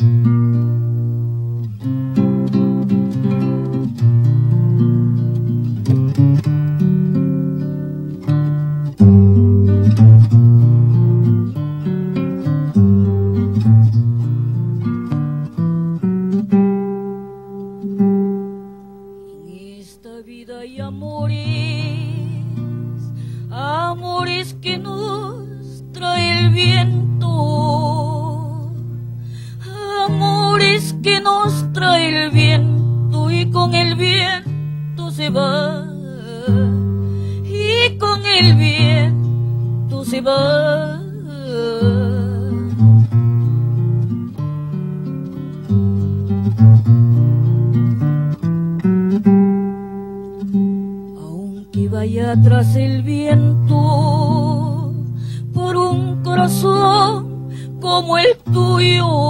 Esta vida ya Amores, amores que nos trae el viento. nos trae el viento y con el viento se va. Y con el viento se va. Aunque vaya tras el viento por un corazón como el tuyo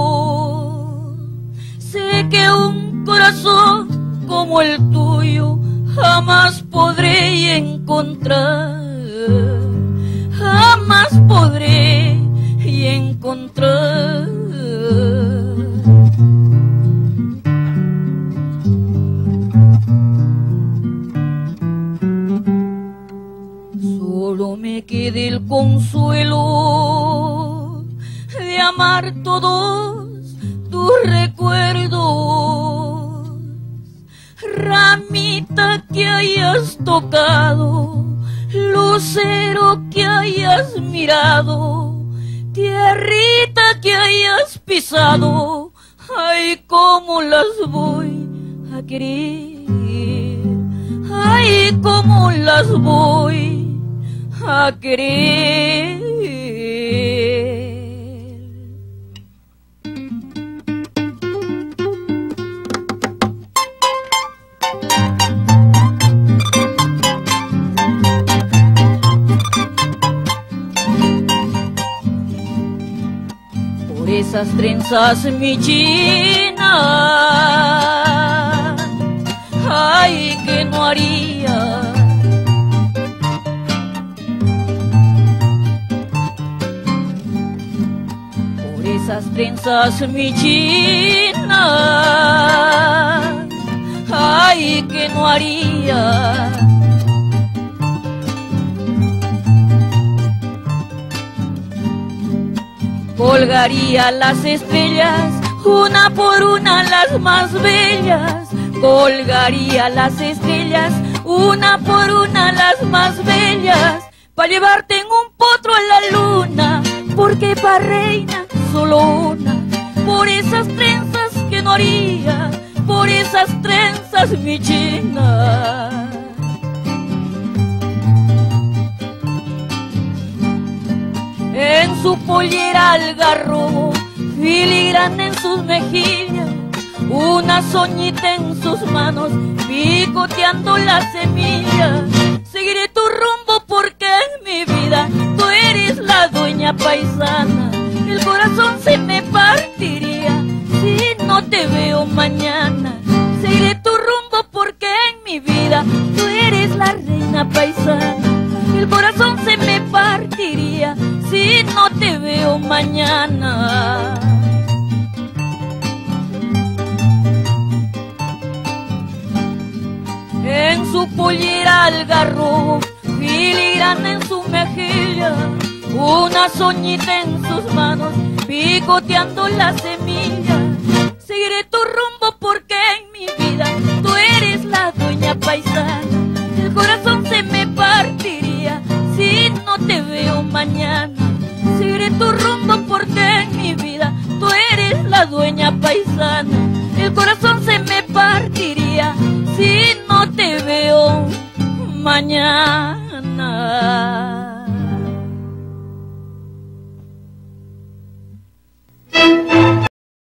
que un corazón como el tuyo jamás podré encontrar. Jamás podré encontrar. Solo me queda el consuelo de amar todo tus recuerdos, ramita que hayas tocado, lucero que hayas mirado, tierrita que hayas pisado, ay, cómo las voy a querer, ay, cómo las voy a querer. Trenzas mi china. Ay, que no haría. Por esas trenzas mi china. Ay, que no haría. Colgaría las estrellas, una por una las más bellas. Colgaría las estrellas, una por una las más bellas. Pa' llevarte en un potro a la luna, porque pa' reina solo una. Por esas trenzas que no haría, por esas trenzas mi china. Su pollera algarrobo, filigrana en sus mejillas, una soñita en sus manos, picoteando la semilla. Seguiré tu rumbo porque en mi vida tú eres la dueña paisana. El corazón se me partiría si no te veo mañana. Seguiré tu rumbo porque en mi vida tú eres la reina paisana. El corazón se me partiría si no veo mañana. En su pollera algarrobo, filigrana en su mejilla, una soñita en sus manos, picoteando la semilla. Seguiré tu rumbo porque en mi vida dueña paisana, el corazón se me partiría si no te veo mañana.